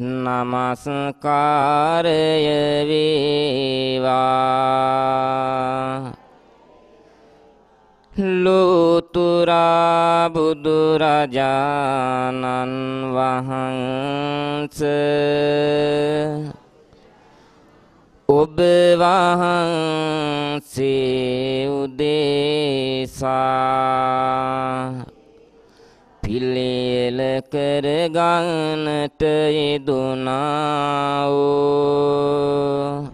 නමස්කාරය වේවා ලෝතුරා බුදුරජාණන් වහන්ස ඔබ වහන්සේ උදේසා පිළියෙල කරගන්නට යෙදුනා වූ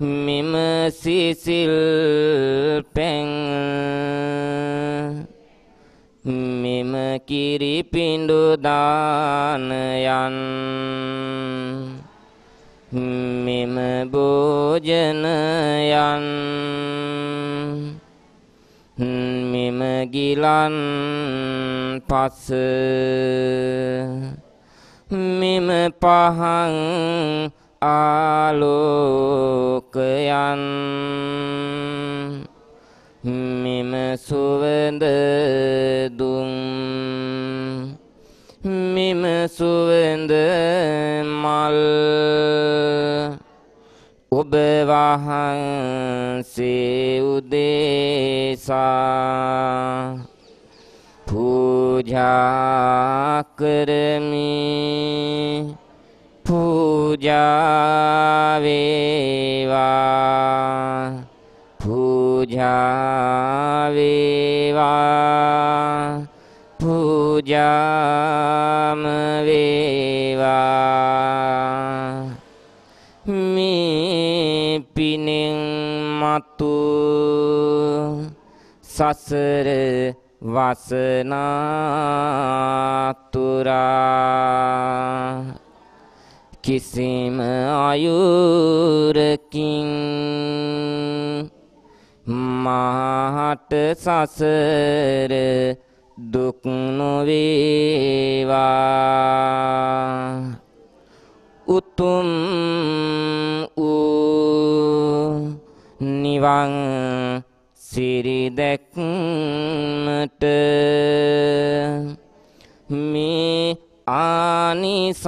මෙම සිසිල් පැන් මෙම කිරිපිඬු දානයන්. මෙම භෝජනයන්. මෙම ගිලන් පස මෙම පහන් ආලෝකයන් මෙම සුවඳ දුම් මෙම සුවඳ මල් ඔබ වහන්සේ උදේසා පූජා කරමි. පූජා වේවා පූජා වේවා පූජාම වේවා. සසර වසනාතුරා. කිසිම අයුරකින් මහට සසර දුක් නොවේවා. උතුම් වූ නිවන් සිරි දැක්මට මේ ආනිසංසයන්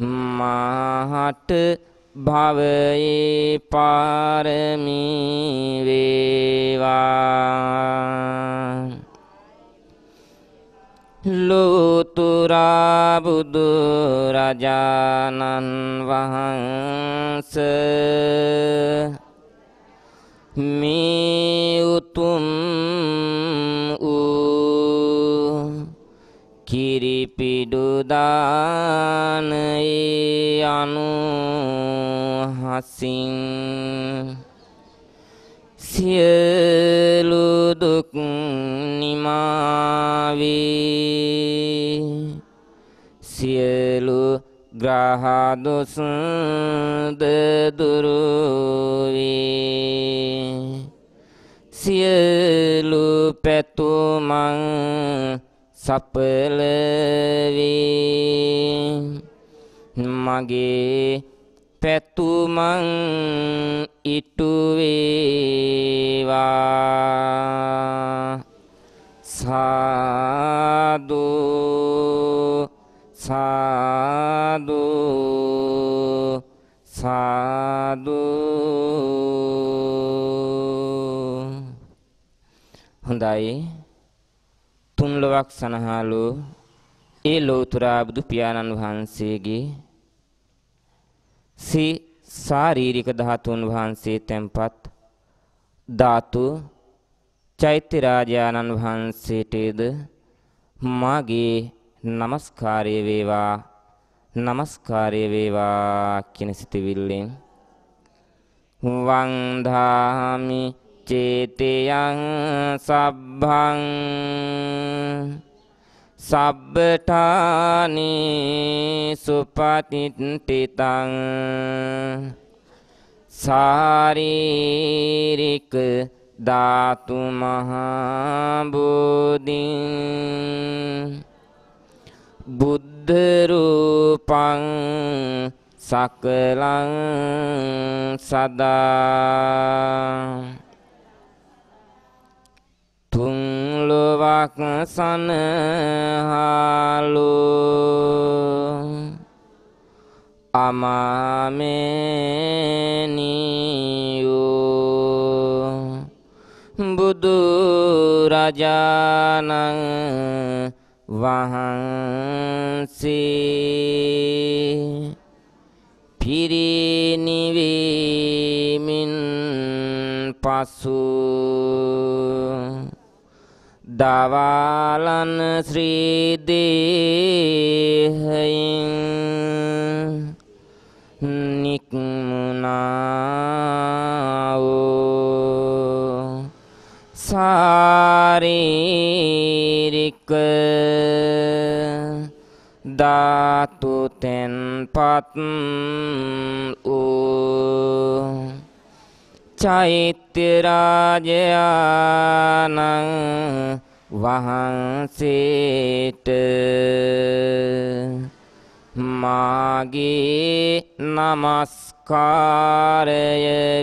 මහට භවයේ පාරමී වේවා. ලෝතුරා බුදු රජාණන් වහන්ස මේ උතුම් වූ කිරිපිඩු දානයේ අනුහසින් සියලු දුක් නිමාවේ සියලු ග්‍රහ දොස්ද දුරු වේ සියලු පැතුමන් සපල වේ මගේ පැතුමන් ඉටු වේවා සාදු සාදු සාදු හොඳයි. තුන් ලොවක් සනහලු. ඒ ලෝතුරා බුදු පියාණන් වහන්සේගේ සී ශාරීරික ධාතුන් වහන්සේ තැන්පත් ධාතු චෛත්‍ය රාජානන් වහන්සේටද මාගේ নমස්කාරය වේවා. নমස්කාරය වේවා කියන සිතවිල්ලෙන්. වන්දාමි චේතයං සබ්බං සබ්බඨානි සුපතිත්තිතං සාරීරික ධාතු මහා බුද්ධින් බුද්ධ රූපං සකලං සදා තුන් පොළොවක් සනහලු අමාමෙනියෝ බුදු රජාණන් වහන්සේ පිරිනිවීමින් පසු දවාලන ශ්‍රීදේහයින් නික්මුණාවෝ සාරීරික ධාතු තෙන්පත් වූ චෛත්‍ය රාජයානං වහන්සේට මාගේ නමස්කාරය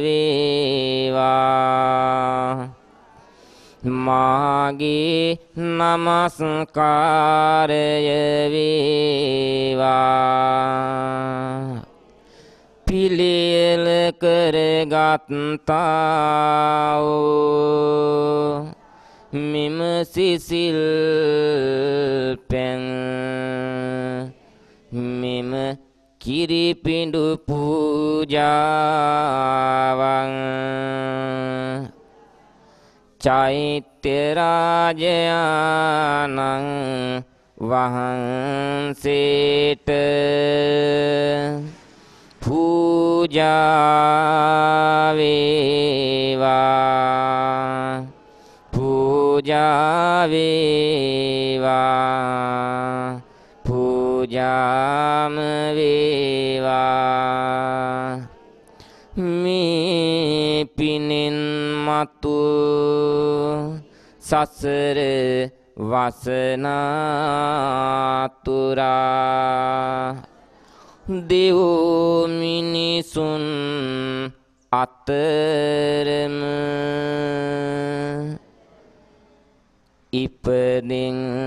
වේවා. මාගේ නමස්කාරය වේවා පිළියෙල කරගත්තාවෝ මෙම සිසිල් පැන් මෙම කිරිපිඩු පූජාවන් චෛත්‍ය රාජයානං වහන්සේට පූජා වේවා පූජා වේවා පූජාම වේවා මේ පිනෙන් මතු සසර වසනාතුරා දෙව් මිනිසුන් අතරම ඉපදෙන්නට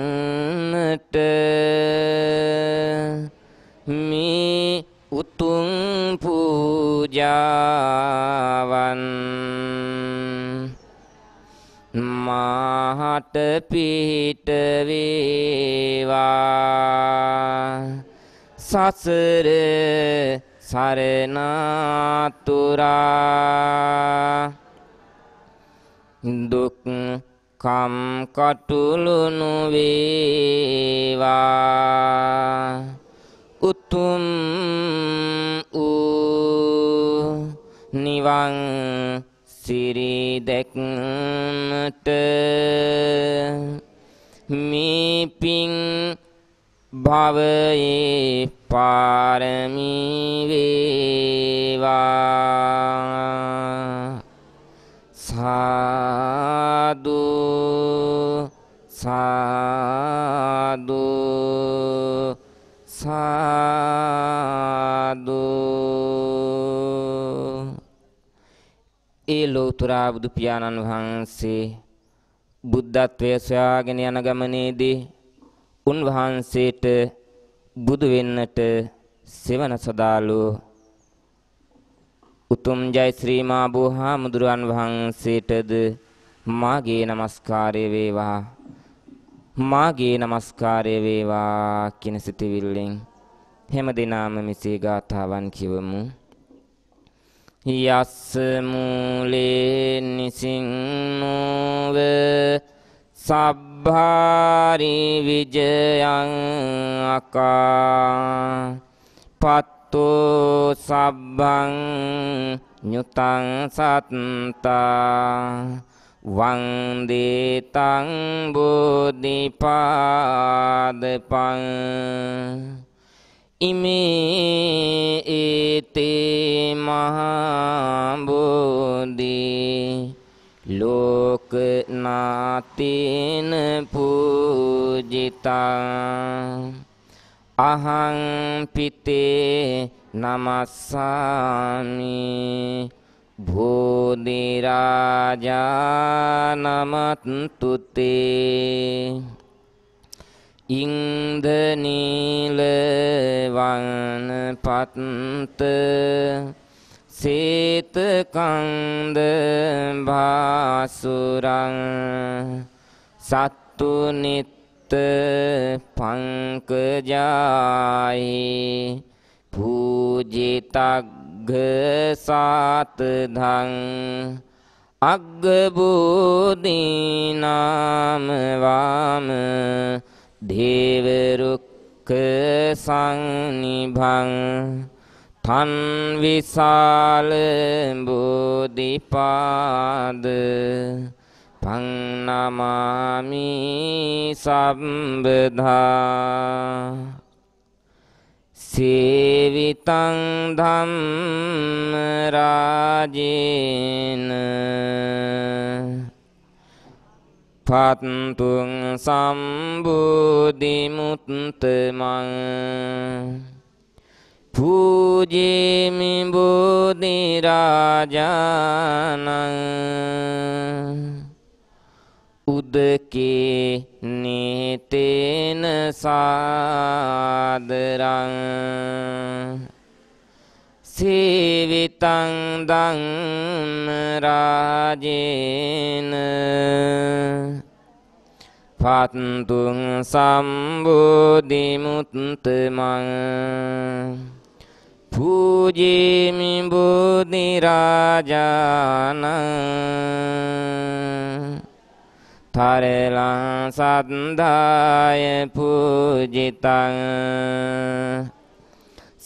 මේ උතුම් පූජාවන් මාහට පිහිට වේවා සසර සරණාතුරා. දුක් කම් කටුලුනු වේවා. උතුම් සිරි දැක්මට මේ පිං භවයේ පාරමී වේවා. සාදු සාදු. ඒ ලෝතර බුදු පියාණන් වහන්සේ බුද්ධත්වය සොයාගෙන යන ගමනේදී උන්වහන්සේට බුදු වෙන්නට සෙවන සදාලෝ උතුම් ජය ශ්‍රී මා බෝහා මුදුරන් වහන්සේටද මාගේ নমස්කාරය වේවා මාගේ নমස්කාරය වේවා කියන සිතවිල්ලෙන් හැම දිනාම මෙසේ ගාථාවන් කියවමු. යස්ස මූලේ නිසින්නෝව සබ්භාරි විජයං අකා පත්තෝ සබ්බං nyutang සත්තා වන්දේතං බුද්ධිපාදපං ඉමේ ඒතේ මහා බෝධි ලෝකනාතේන පූජිතං. අහං පිතේ නමස්සාමි. බෝධිරාජානමත්තුතේ ඉන්දනීල වනපත්ත සේතකන්ද භාසුරං සත්තු නිත්ත පංකජායි පූජිතග්ග සාතධං අග්ගබෝධීනාම වාම දේවරුක්ක සංනිභං තන් විශාල බෝධිපාද පන්නමාමි සම්බදා සේවිතං ධම්ම රාජේන පත්තුං සම්බුද්ධි මුත්තමං පූජේමි බුද්ධි රාජානං උදකේ නේතේන සාදරං සේවිතං ධම්ම රාජේන පත්තුං සම්බුද්ධි මුත්තමං පූජේමි බුද්ධි රාජානං තරලං සද්ධාය පූජිතං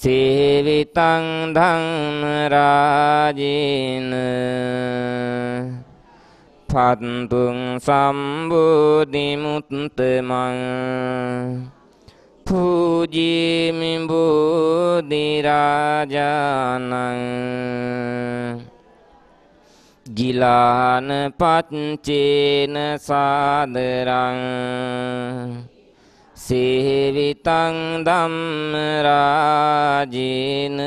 සේවිතං ධම්ම රාජේන පත්තුං සම්බුද්ධි මුත්තමං පූජීමි බුද්ධි රාජානං ගිලාන පච්චේන සාදරං සේවිතං ධම්ම රාජේන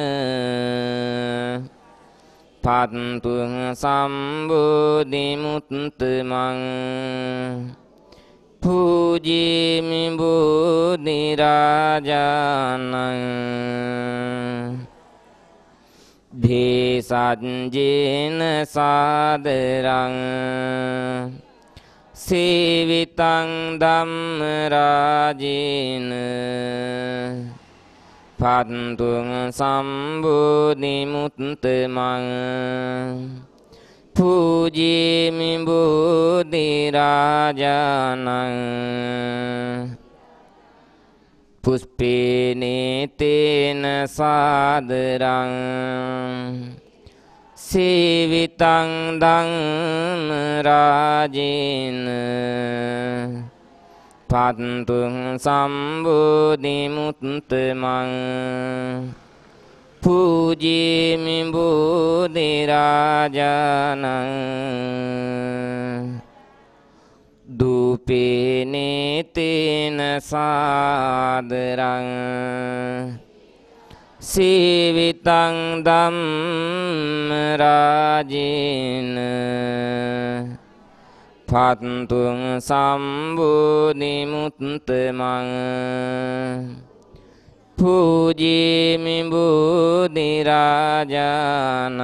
පත්තුං සම්බුද්ධි මුත්තමං පූජීමි බුද්ධි රාජානං භේසජ්ජේන සාදරං සේවිතං ධම්ම රාජේන පත්තුං සම්බුද්ධි මුත්තමං පූජීමි බුද්ධි රාජානං පුස්පේනේ තේන සාදරං සේවිතං ධම්ම රාජේන පත්තුං සම්බුද්ධි මුත්තමං පූජීමි බුද්ධි රාජානං දූපේනේ තේන සාදරං සීවිතං ධම්ම රාජේන පත්තුං සම්බුද්ධි මුත්තමං පූජීමි බුද්ධි රාජානං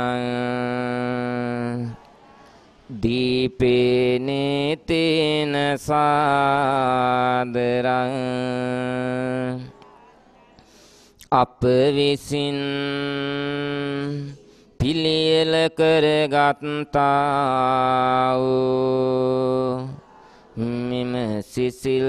දීපේනේ තේන සාදරං අප විසින් පිළියෙල කරගත්තා වූ මෙම සිසිල්